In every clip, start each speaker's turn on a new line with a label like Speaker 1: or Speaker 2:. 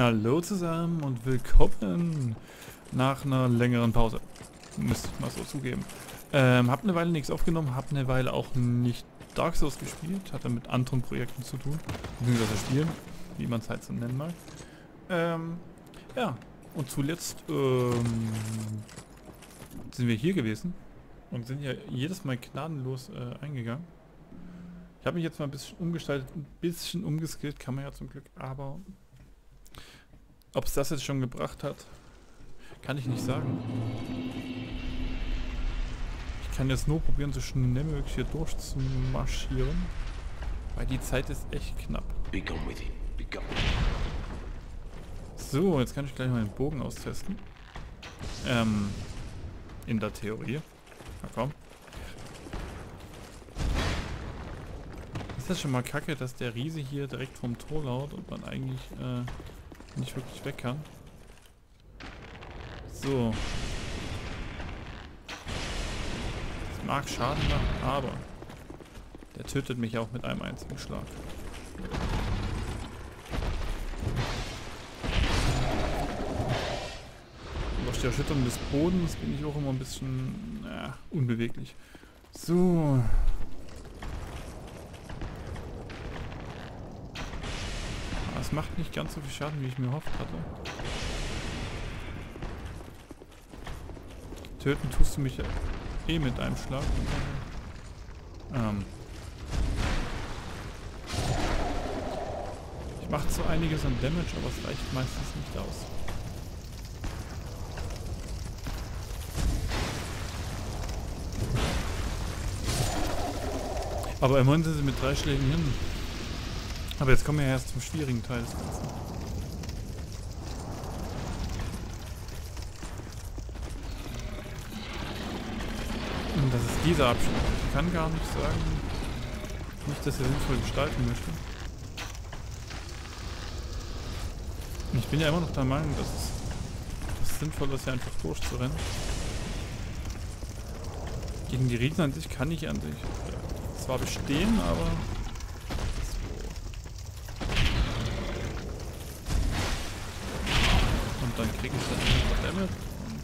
Speaker 1: Hallo zusammen und willkommen nach einer längeren Pause. Müsste ich mal so zugeben. Ähm, hab eine Weile nichts aufgenommen, hab eine Weile auch nicht Dark Souls gespielt, hatte mit anderen Projekten zu tun, beziehungsweise Spielen, wie man es halt so nennen mag. Ähm, ja, und zuletzt ähm, sind wir hier gewesen und sind ja jedes Mal gnadenlos äh, eingegangen. Ich habe mich jetzt mal ein bisschen umgestaltet, ein bisschen umgeskillt, kann man ja zum Glück, aber ob es das jetzt schon gebracht hat, kann ich nicht sagen. Ich kann jetzt nur probieren, so schnell wie möglich hier durchzumarschieren, weil die Zeit ist echt knapp. So, jetzt kann ich gleich mal den Bogen austesten. Ähm, in der Theorie. Na komm. das schon mal kacke, dass der Riese hier direkt vom Tor laut und man eigentlich äh, nicht wirklich weg kann. So. Das mag Schaden machen, aber der tötet mich auch mit einem einzigen Schlag. Durch die Erschütterung des Bodens bin ich auch immer ein bisschen äh, unbeweglich. So, Macht nicht ganz so viel Schaden, wie ich mir hofft hatte. Töten tust du mich eh mit einem Schlag. Ähm. Ich mache so einiges an Damage, aber es reicht meistens nicht aus. Aber immerhin sind sie mit drei Schlägen hin. Aber jetzt kommen wir ja erst zum schwierigen Teil des Ganzen. Und das ist dieser Abschnitt. Ich kann gar nicht sagen, wie ich das hier sinnvoll gestalten möchte. Ich bin ja immer noch der Meinung, dass es, es sinnvoll ist, hier einfach durchzurennen. Gegen die Riesen an sich kann ich an sich zwar bestehen, aber dann kriege ich dann einfach Damage und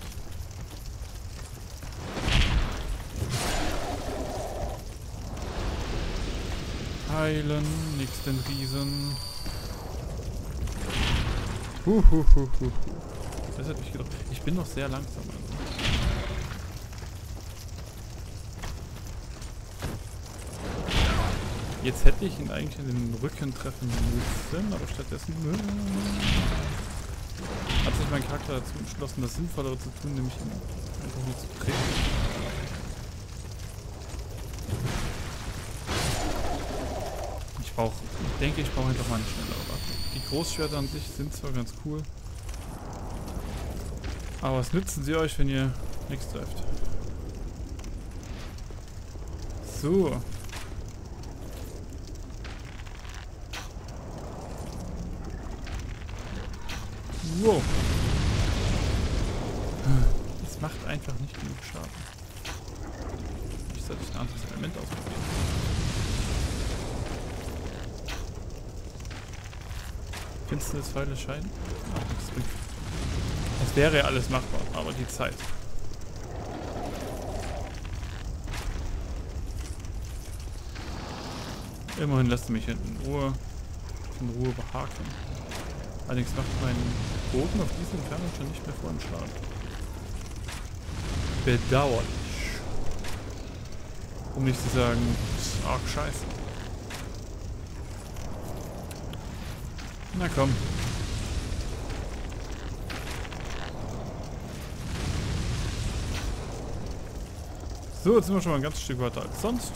Speaker 1: heilen, den Riesen. Huhuhuhu. Das hat mich gedacht. Ich bin noch sehr langsam. Also. Jetzt hätte ich ihn eigentlich in den Rücken treffen müssen, aber stattdessen hat sich mein Charakter dazu entschlossen, das Sinnvollere zu tun, nämlich ihn einfach nur zu treten. Brauche, ich denke, ich brauche einfach mal eine schnellere Waffe. Die Großschwerter an sich sind zwar ganz cool, aber was nützen sie euch, wenn ihr nichts trefft? So, Wow. Das macht einfach nicht genug Schaden. Ich sollte ein anderes Element ausprobieren. Finsternis Pfeile scheinen. Ach, das, das wäre ja alles machbar, aber die Zeit. Immerhin lässt du mich hinten in Ruhe, in Ruhe behaken. Allerdings macht mein Bogen auf diesen Entfernung schon nicht mehr vollen Schaden. Bedauerlich. Um nicht zu sagen, arg scheiße. Na komm. So, jetzt sind wir schon mal ein ganzes Stück weiter als sonst.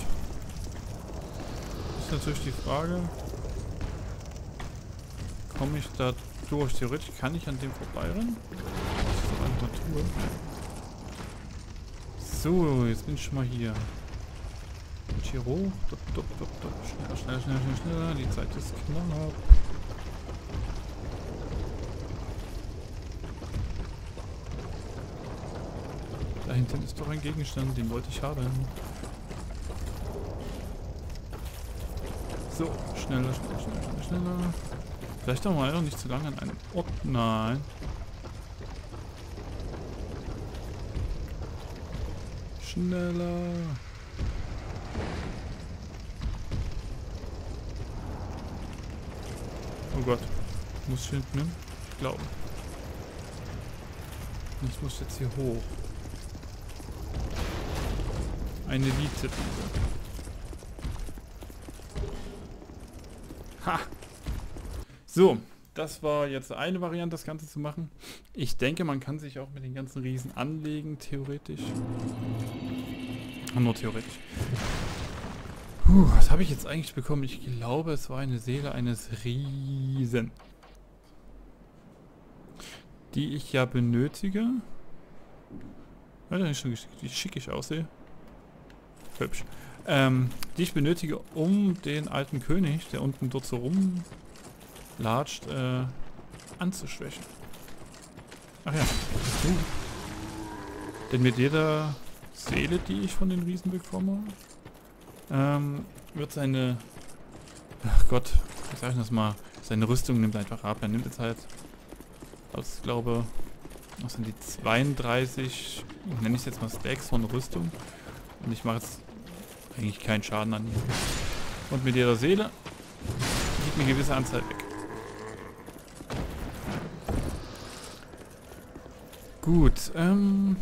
Speaker 1: Ist natürlich die Frage, komme ich da durch? Theoretisch kann ich an dem vorbeirennen. So, jetzt bin ich schon mal hier. Dop, dop, dop, dop. Schneller, schneller, schneller, schneller, schneller. Die Zeit ist knapp. Hinten ist doch ein Gegenstand, den wollte ich haben. So, schneller, schneller, schneller, schneller. Vielleicht auch mal nicht zu lange an einem Ort. Nein. Schneller. Oh Gott. Muss ich hinten hin? Ich glaube. Ich muss jetzt hier hoch. Eine Elite. Ha! So, das war jetzt eine Variante, das Ganze zu machen. Ich denke, man kann sich auch mit den ganzen Riesen anlegen, theoretisch. Nur theoretisch. Puh, was habe ich jetzt eigentlich bekommen? Ich glaube, es war eine Seele eines Riesen. Die ich ja benötige. Ja, schon wie schick ich aussehe. Hübsch. Ähm, die ich benötige, um den alten König, der unten dort so rumlatscht, äh, anzuschwächen. Ach ja. Uh. Denn mit jeder Seele, die ich von den Riesen bekomme, ähm, wird seine... Ach Gott, wie sag ich das mal? Seine Rüstung nimmt einfach ab. Er nimmt jetzt halt aus, ich glaube, was sind die 32, nenne ich jetzt mal Stacks von Rüstung. Und ich mache jetzt eigentlich keinen Schaden an ihm. Und mit jeder Seele geht eine gewisse Anzahl weg. Gut, ähm...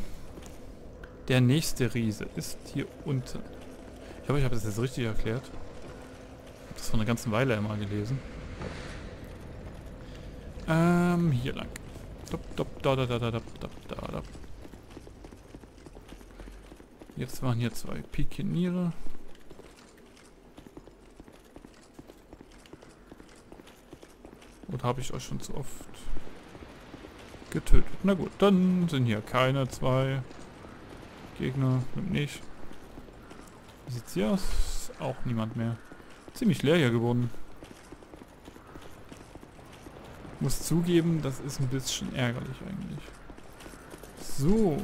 Speaker 1: Der nächste Riese ist hier unten. Ich hoffe, ich habe das jetzt richtig erklärt. Ich habe das vor einer ganzen Weile immer gelesen. Ähm, hier lang. Jetzt waren hier zwei Pikeniere. Oder habe ich euch schon zu oft getötet? Na gut, dann sind hier keine zwei Gegner. Nicht. Wie sieht's hier aus? Auch niemand mehr. Ziemlich leer hier geworden. Muss zugeben, das ist ein bisschen ärgerlich eigentlich. So.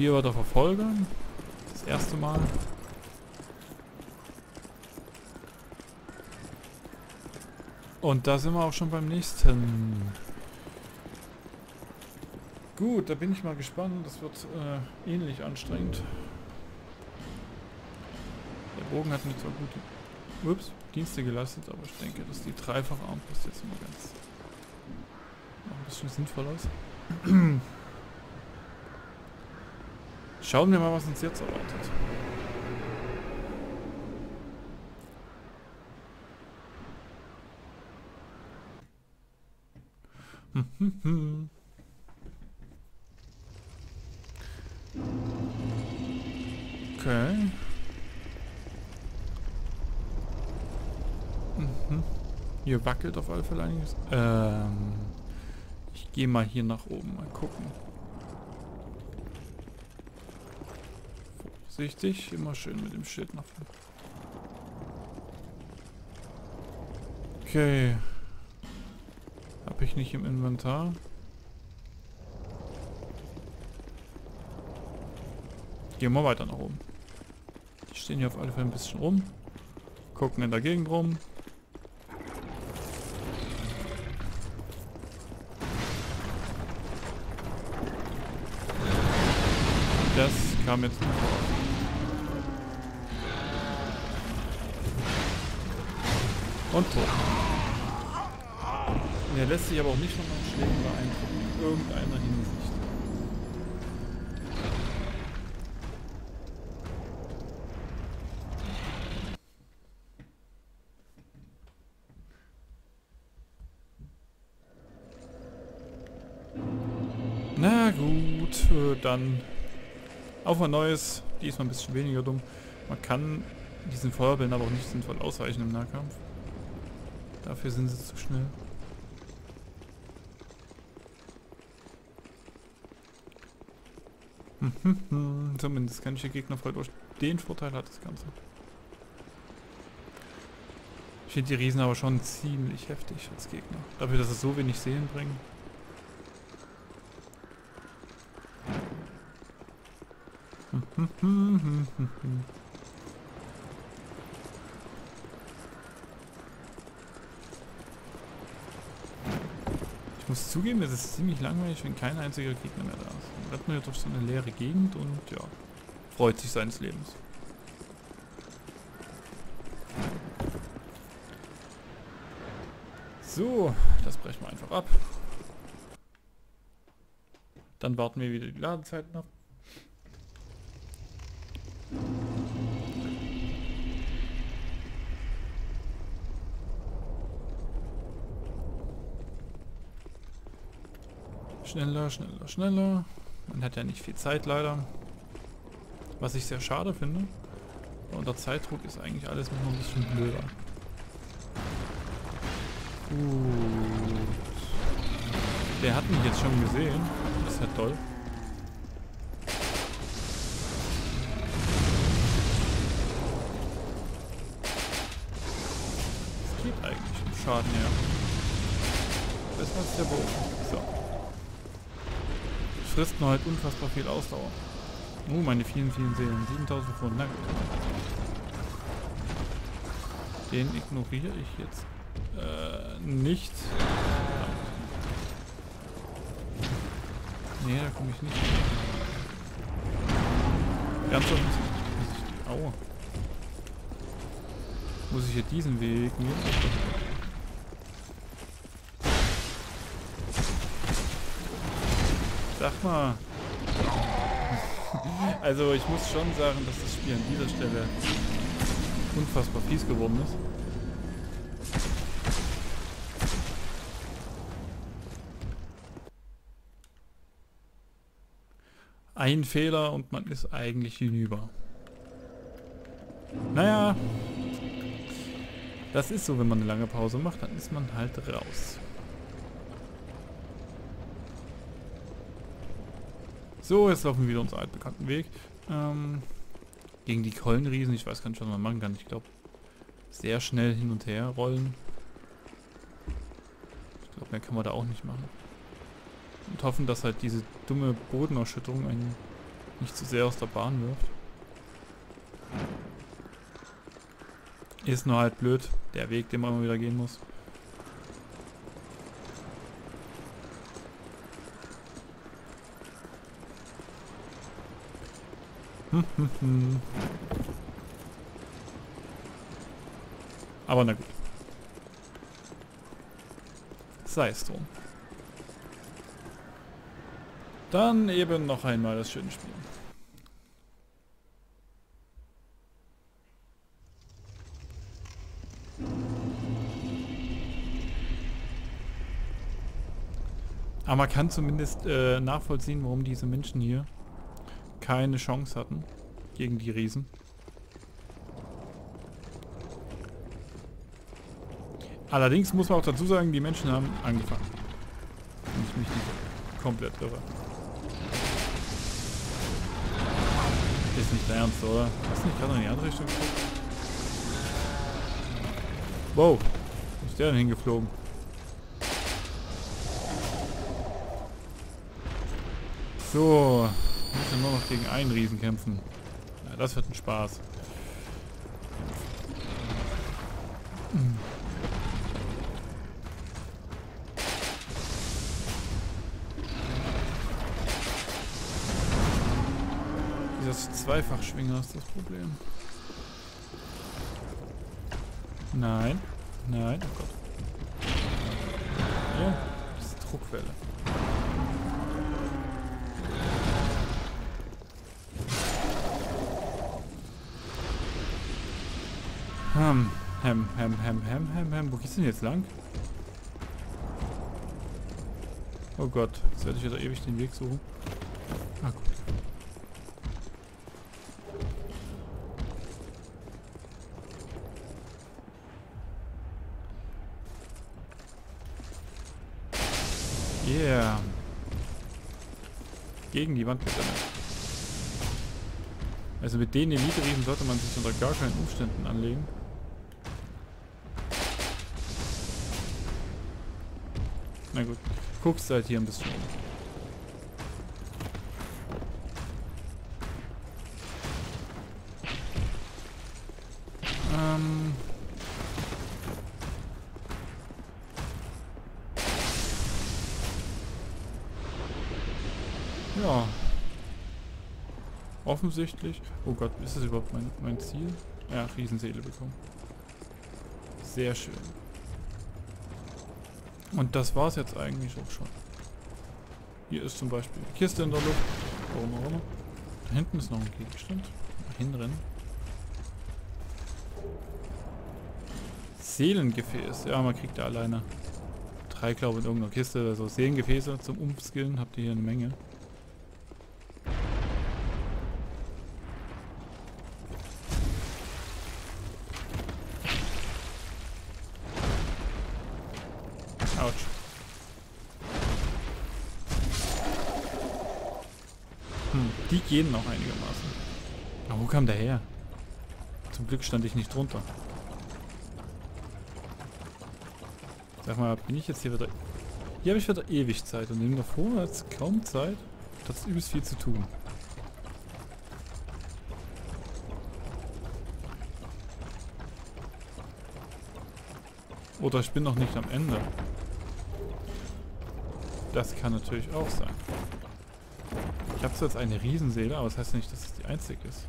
Speaker 1: Hier war der Verfolger. Das erste Mal. Und da sind wir auch schon beim nächsten. Gut, da bin ich mal gespannt. Das wird äh, ähnlich anstrengend. Der Bogen hat mir zwar gute ups, Dienste geleistet, aber ich denke, dass die dreifache Armbrust jetzt mal ganz noch ein bisschen sinnvoll aus. Schauen wir mal, was uns jetzt erwartet. Okay. Mhm. Hier wackelt auf alle Fälle einiges. Ähm, ich gehe mal hier nach oben, mal gucken. Vorsichtig, immer schön mit dem Schild nach vorne. Okay. Habe ich nicht im Inventar. Gehen wir weiter nach oben. Die stehen hier auf alle Fälle ein bisschen rum. Gucken in der Gegend rum. Das kam jetzt nicht vor. Und tot. Der lässt sich aber auch nicht von meinen Schlägen beeindrucken. In irgendeiner Hinsicht. Na gut, äh, dann auf ein neues. Diesmal ein bisschen weniger dumm. Man kann diesen Feuerbällen aber auch nicht sinnvoll ausweichen im Nahkampf. Dafür sind sie zu schnell. Zumindest kann ich den Gegner voll durch. Den Vorteil hat das Ganze. Ich finde die Riesen aber schon ziemlich heftig als Gegner. Dafür, dass es so wenig Seelen bringen. Muss zugeben, es ist ziemlich langweilig, wenn kein einziger Gegner mehr da ist. Dann rennt man ja durch so eine leere Gegend und ja, freut sich seines Lebens. So, das brechen wir einfach ab. Dann warten wir wieder die Ladezeiten ab. Schneller, schneller, schneller. Man hat ja nicht viel Zeit leider. Was ich sehr schade finde. Unter Zeitdruck ist eigentlich alles noch ein bisschen blöder. Gut. Der hat mich jetzt schon gesehen. Das ist ja toll. Es geht eigentlich im Schaden her. Besser als der Bogen. So frisst nur halt unfassbar viel Ausdauer. Oh, meine vielen, vielen Seelen. 7000 Pfund. Na. Den ignoriere ich jetzt äh, nicht. Nee, da komme ich nicht. Ernsthaft muss ich, aua. Muss ich hier diesen Weg nehmen? Mal. Also ich muss schon sagen, dass das Spiel an dieser Stelle unfassbar fies geworden ist. Ein Fehler und man ist eigentlich hinüber. Naja, das ist so, wenn man eine lange Pause macht, dann ist man halt raus. So, jetzt laufen wir wieder unseren altbekannten Weg. Ähm, gegen die Keulenriesen, ich weiß gar nicht, was man machen kann. Ich glaube, sehr schnell hin und her rollen. Ich glaube, mehr kann man da auch nicht machen. Und hoffen, dass halt diese dumme Bodenausschütterung einen nicht zu sehr aus der Bahn wirft. Ist nur halt blöd, der Weg, den man immer wieder gehen muss. Aber na gut. Sei es drum. Dann eben noch einmal das schöne Spiel. Aber man kann zumindest äh, nachvollziehen, warum diese Menschen hier keine Chance hatten gegen die Riesen. Allerdings muss man auch dazu sagen, die Menschen haben angefangen. Wenn ich mich nicht komplett irre. Ist nicht ernst, oder? Hast du nicht gerade in die andere Richtung geguckt? Wow, wo ist der denn hingeflogen? So, müssen nur noch gegen einen Riesen kämpfen. Ja, das wird ein Spaß. Dieser Zweifachschwinger ist das Problem. Nein. Nein. Oh Gott. Ja, das ist Druckwelle. Hm. Hem, hem, hem, hem, hem, hem. Wo geht's denn jetzt lang? Oh Gott, jetzt werde ich wieder ewig den Weg suchen. Ah, gut. Yeah. Gegen die Wand bitte. Also mit den Elite-Riesen sollte man sich unter gar keinen Umständen anlegen. Na gut. Guckst halt hier ein bisschen um. Ähm. Ja. Offensichtlich. Oh Gott, ist das überhaupt mein, mein Ziel? Ja, Riesenseele bekommen. Sehr schön. Und das war es jetzt eigentlich auch schon. Hier ist zum Beispiel die Kiste in der Luft. Warum auch immer. Da hinten ist noch ein Gegenstand. Hinrennen. Seelengefäß. Ja, man kriegt da alleine drei, glaube ich, in irgendeiner Kiste. Also Seelengefäße zum Umskillen habt ihr hier eine Menge. Autsch. Hm, die gehen noch einigermaßen. Aber wo kam der her? Zum Glück stand ich nicht drunter. Sag mal, bin ich jetzt hier wieder... Hier habe ich wieder ewig Zeit und neben davor hat es kaum Zeit. Das ist übelst viel zu tun. Oder ich bin noch nicht am Ende. Das kann natürlich auch sein. Ich habe jetzt eine Riesenseele, aber das heißt nicht, dass es die einzige ist.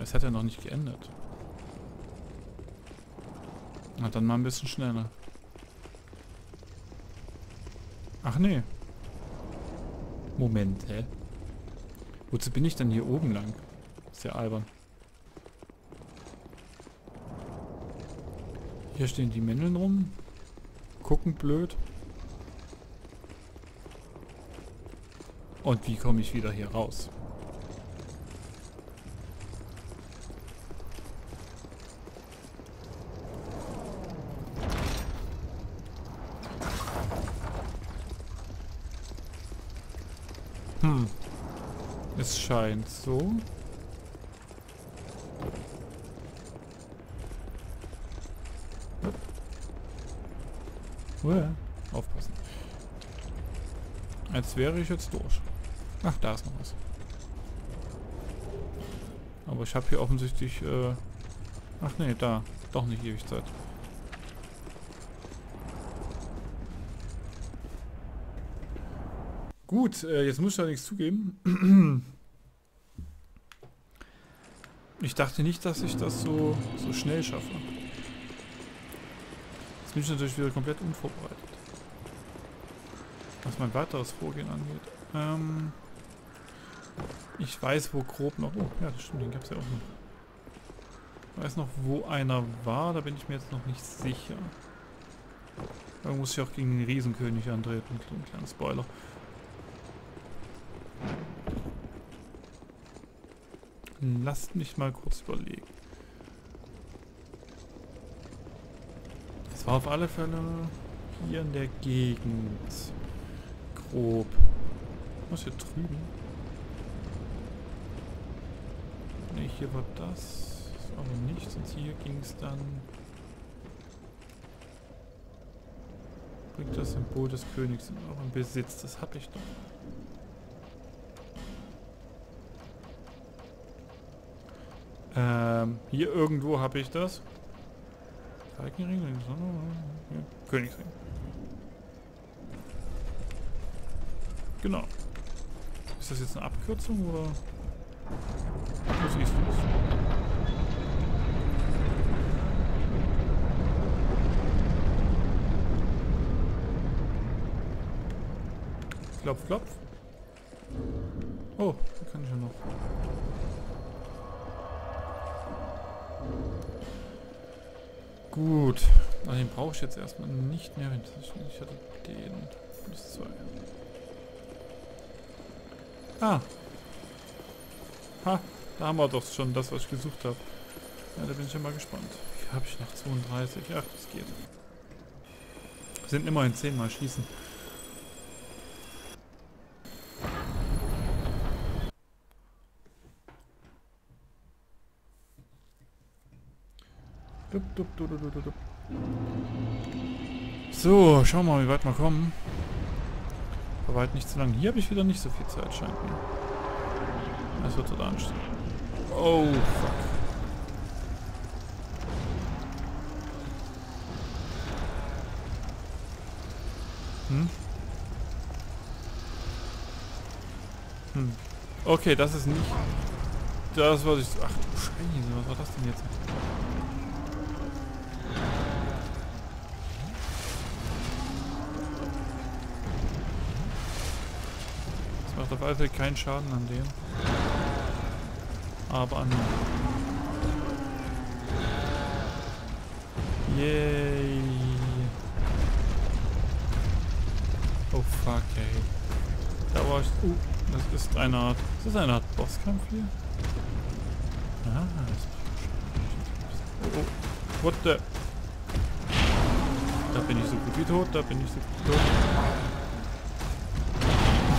Speaker 1: Es hat ja noch nicht geändert. Na dann mal ein bisschen schneller. Ach nee. Moment, hä? Wozu bin ich denn hier oben lang? Ist ja albern. Hier stehen die Männeln rum. Gucken blöd. Und wie komme ich wieder hier raus? Hm. Es scheint so. Uah, aufpassen. Als wäre ich jetzt durch. Ach, da ist noch was. Aber ich habe hier offensichtlich... Äh Ach nee, da. Doch nicht ewig Zeit. Gut, äh, jetzt muss ich da nichts zugeben. Ich dachte nicht, dass ich das so, so schnell schaffe. Jetzt bin ich natürlich wieder komplett unvorbereitet. Was mein weiteres Vorgehen angeht. Ähm, ich weiß, wo grob noch... Oh, ja, das stimmt, den gab es ja auch noch. Ich weiß noch, wo einer war, da bin ich mir jetzt noch nicht sicher. Da muss ich auch gegen den Riesenkönig antreten. Ein kleiner Spoiler. Lasst mich mal kurz überlegen. Es war auf alle Fälle hier in der Gegend. Grob. Was hier drüben? Hier war das. Aber nichts. Und hier ging es dann... Bringt das Symbol des Königs in euren Besitz. Das hatte ich doch. Ähm, hier irgendwo habe ich das. Falkenring, ja, Königsring. Genau. Ist das jetzt eine Abkürzung oder? Wo siehst du das? Klopf, klopf. Oh, da kann ich ja noch. Gut. Aber den brauche ich jetzt erstmal nicht mehr. Ich hatte den. Plus zwei. Ah. Da haben wir doch schon das, was ich gesucht habe. Ja, da bin ich ja mal gespannt. Hier habe ich noch 32. Ach, das geht. Sind immerhin 10 mal schießen. So, schauen wir mal, wie weit wir kommen. Aber weit nicht zu lang. Hier habe ich wieder nicht so viel Zeit, scheint mir. Das wird total anstrengend. Oh, fuck. Hm? Okay, das ist nicht das, was ich... Ach du Scheiße, was war das denn jetzt? Das macht auf alle Fälle keinen Schaden an dem. Aber an... Yay! Oh fuck, ey. Da war ich... Uh, das ist eine Art... Ist das eine Art Bosskampf hier? Ah, das oh, oh, what the... Da bin ich so gut wie tot, da bin ich so gut wie tot.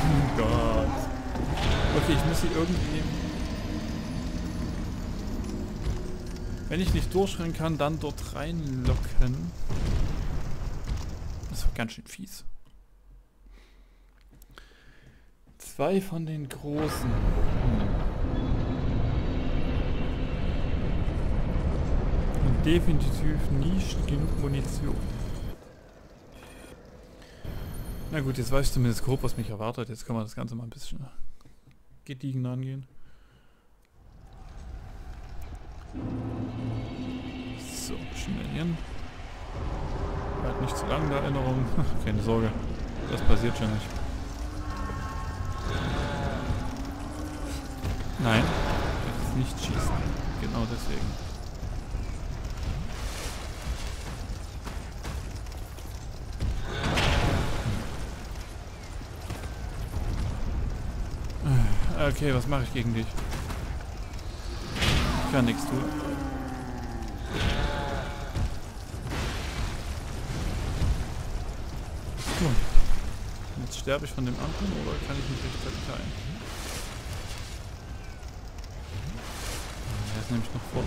Speaker 1: Oh Gott. Okay, ich muss sie irgendwie... Wenn ich nicht durchrennen kann, dann dort reinlocken. Das war ganz schön fies. Zwei von den großen. Und definitiv nicht genug Munition. Na gut, jetzt weiß ich zumindest grob, was mich erwartet. Jetzt kann man das Ganze mal ein bisschen gediegen angehen. Hin. Bleibt nicht zu lange, der Erinnerung. Keine Sorge, das passiert schon nicht. Nein, jetzt nicht schießen. Genau deswegen. Okay, was mache ich gegen dich? Ich kann nichts tun. Jetzt sterbe ich von dem anderen oder kann ich mich rechtzeitig heilen? Der ist nämlich noch vor.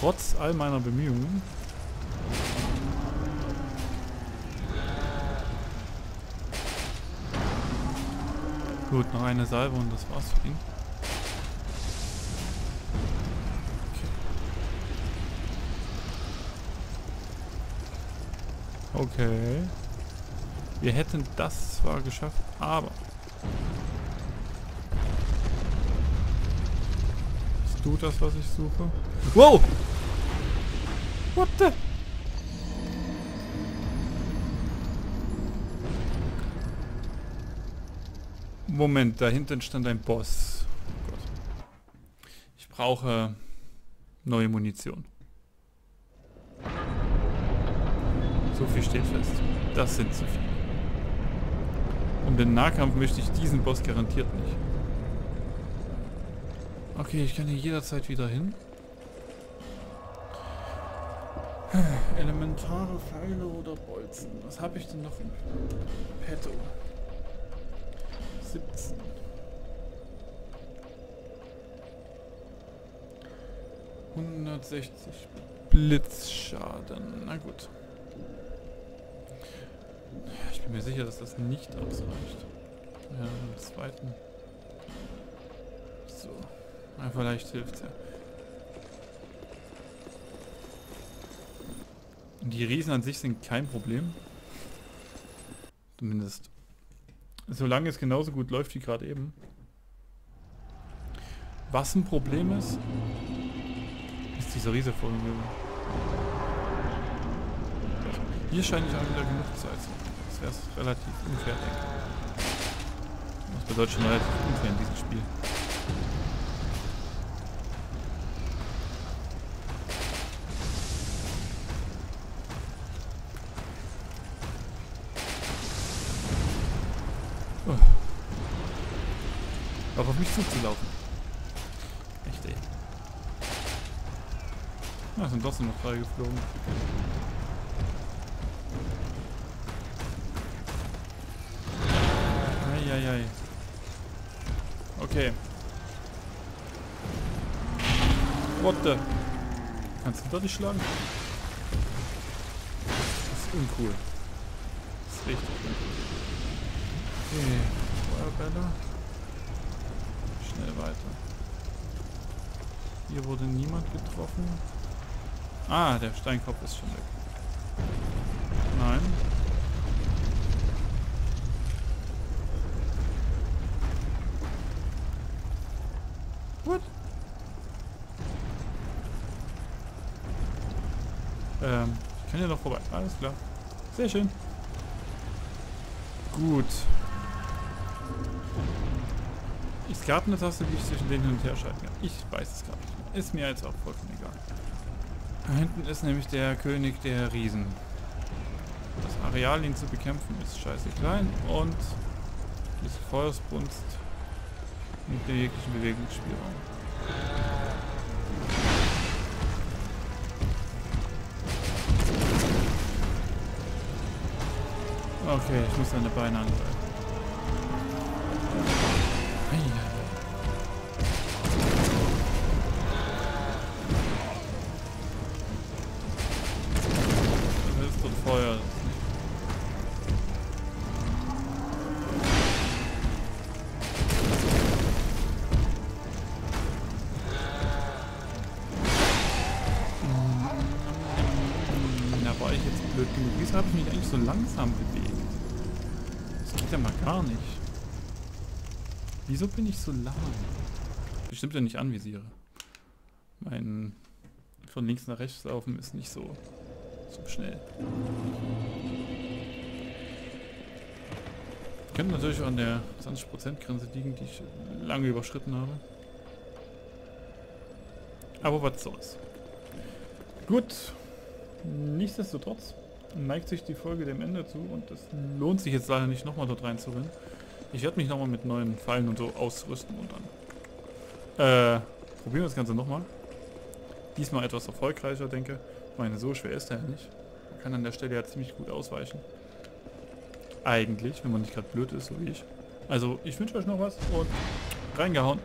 Speaker 1: Trotz all meiner Bemühungen Gut, noch eine Salve und das war's für ihn. Okay. Wir hätten das zwar geschafft, aber... Bist du das, was ich suche? Wow! What the... Moment, da hinten stand ein Boss. Oh ich brauche neue Munition. So viel steht fest. Das sind zu viele. Und im Nahkampf möchte ich diesen Boss garantiert nicht. Okay, ich kann hier jederzeit wieder hin. Elementare Pfeile oder Bolzen. Was habe ich denn noch im Petto? 17. Hundertsechzig Blitzschaden. Na gut. Bin mir sicher, dass das nicht ausreicht. Ja, im zweiten. So. Ja, vielleicht hilft ja. Die Riesen an sich sind kein Problem. Zumindest Solange es genauso gut läuft wie gerade eben. Was ein Problem ist, ist dieser Riese vor mir. Hier scheine ich auch wieder genug Zeit zu haben. Das wäre relativ unfair, denke. Das bedeutet schon relativ unfair in diesem Spiel. Auch auf mich zuzulaufen. Echt ey. Na, sind doch noch frei geflogen. Okay. What the? Kannst du da nicht schlagen? Das ist uncool. Das ist richtig uncool. Okay. Feuerbälle schnell weiter. Hier wurde niemand getroffen. Ah, der Steinkopf ist schon weg. What? Ähm, ich kann ja noch vorbei. Alles klar. Sehr schön. Gut. Es gab eine Taste, die ich zwischen denen hin und her schalten kann. Ich weiß es gar nicht. Ist mir jetzt auch vollkommen egal. Da hinten ist nämlich der König der Riesen. Das Areal, ihn zu bekämpfen, ist scheiße klein und diese Feuersbrunst mit jeglichen Bewegungsspielraum. Okay, ich muss seine Beine angreifen. Wieso bin ich so lahm? Bestimmt, wenn ich anvisiere. Mein von links nach rechts laufen ist nicht so, so schnell. Könnte natürlich auch an der 20% Grenze liegen, die ich lange überschritten habe. Aber was soll's. Gut. Nichtsdestotrotz neigt sich die Folge dem Ende zu und es lohnt sich jetzt leider nicht nochmal dort reinzurennen. Ich werde mich nochmal mit neuen Fallen und so ausrüsten und dann äh, probieren wir das Ganze nochmal. Diesmal etwas erfolgreicher, denke. Ich meine, so schwer ist er ja nicht. Man kann an der Stelle ja ziemlich gut ausweichen. Eigentlich, wenn man nicht gerade blöd ist, so wie ich. Also, ich wünsche euch noch was und reingehauen.